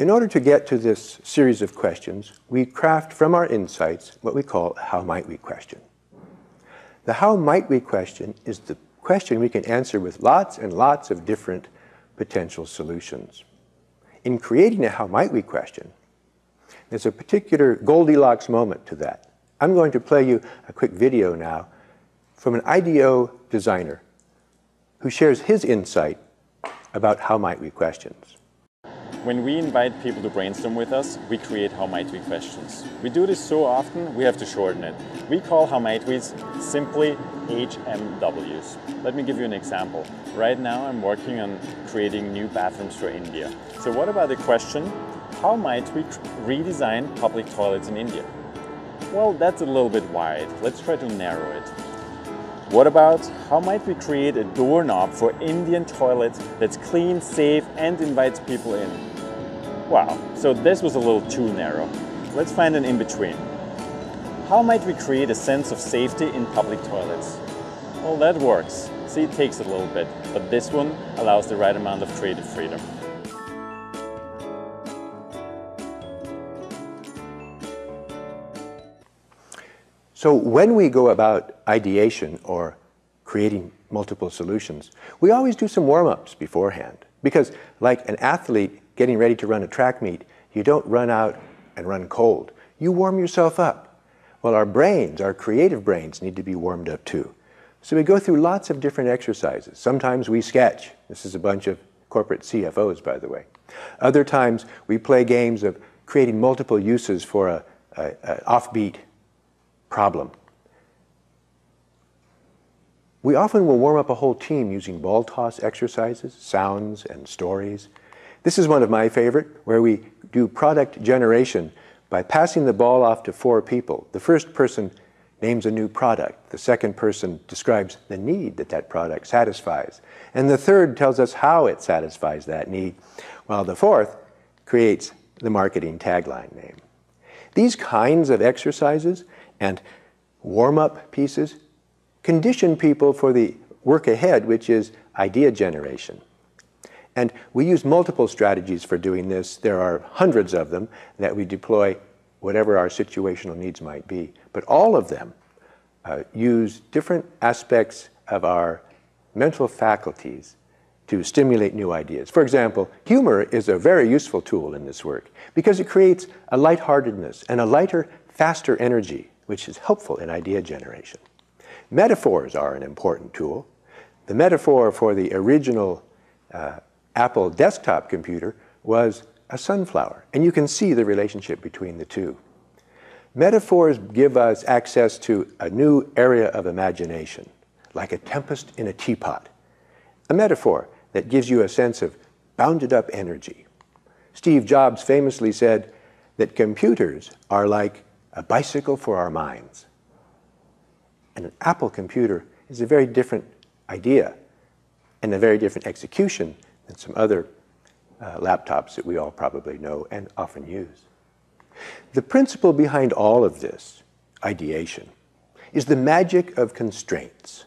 In order to get to this series of questions, we craft from our insights what we call how might we question. The how might we question is the question we can answer with lots and lots of different potential solutions. In creating a how might we question, there's a particular Goldilocks moment to that. I'm going to play you a quick video now from an IDEO designer who shares his insight about how might we questions. When we invite people to brainstorm with us, we create how might we questions. We do this so often, we have to shorten it. We call how might we's simply HMWs. Let me give you an example. Right now I'm working on creating new bathrooms for India. So what about the question, how might we redesign public toilets in India? Well, that's a little bit wide. Let's try to narrow it. What about how might we create a doorknob for Indian toilets that's clean, safe, and invites people in? Wow, so this was a little too narrow. Let's find an in-between. How might we create a sense of safety in public toilets? Well, that works. See, it takes a little bit, but this one allows the right amount of creative freedom. So when we go about ideation or creating multiple solutions, we always do some warm-ups beforehand. Because like an athlete getting ready to run a track meet, you don't run out and run cold. You warm yourself up. Well, our brains, our creative brains, need to be warmed up too. So we go through lots of different exercises. Sometimes we sketch. This is a bunch of corporate CFOs, by the way. Other times we play games of creating multiple uses for a, offbeat problem. We often will warm up a whole team using ball toss exercises, sounds, and stories. This is one of my favorite, where we do product generation by passing the ball off to four people. The first person names a new product. The second person describes the need that that product satisfies. And the third tells us how it satisfies that need, while the fourth creates the marketing tagline name. These kinds of exercises and warm-up pieces condition people for the work ahead, which is idea generation. And we use multiple strategies for doing this. There are hundreds of them that we deploy whatever our situational needs might be. But all of them uh, use different aspects of our mental faculties to stimulate new ideas. For example, humor is a very useful tool in this work because it creates a lightheartedness and a lighter, faster energy, which is helpful in idea generation. Metaphors are an important tool. The metaphor for the original uh, Apple desktop computer was a sunflower. And you can see the relationship between the two. Metaphors give us access to a new area of imagination, like a tempest in a teapot. A metaphor that gives you a sense of bounded up energy. Steve Jobs famously said that computers are like a bicycle for our minds. And an Apple computer is a very different idea and a very different execution than some other uh, laptops that we all probably know and often use. The principle behind all of this, ideation, is the magic of constraints.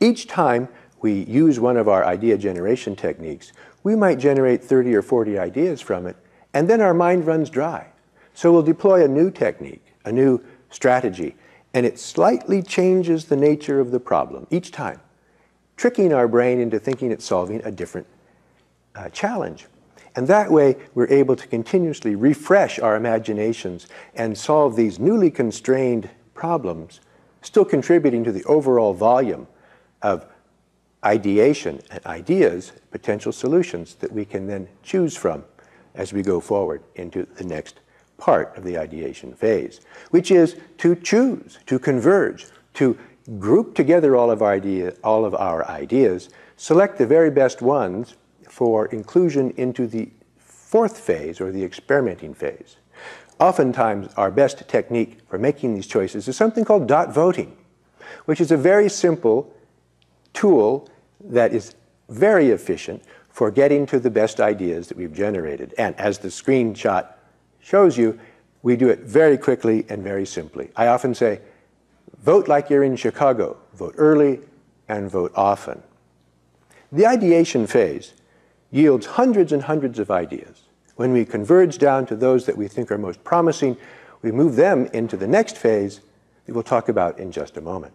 Each time we use one of our idea generation techniques, we might generate 30 or 40 ideas from it, and then our mind runs dry. So we'll deploy a new technique, a new strategy, and it slightly changes the nature of the problem each time, tricking our brain into thinking it's solving a different uh, challenge. And that way, we're able to continuously refresh our imaginations and solve these newly constrained problems, still contributing to the overall volume of ideation and ideas, potential solutions that we can then choose from as we go forward into the next part of the ideation phase, which is to choose, to converge, to group together all of our, idea, all of our ideas, select the very best ones for inclusion into the fourth phase or the experimenting phase. Oftentimes, our best technique for making these choices is something called dot voting, which is a very simple tool that is very efficient for getting to the best ideas that we've generated. And as the screenshot shows you, we do it very quickly and very simply. I often say, vote like you're in Chicago, vote early and vote often. The ideation phase yields hundreds and hundreds of ideas. When we converge down to those that we think are most promising, we move them into the next phase that we'll talk about in just a moment.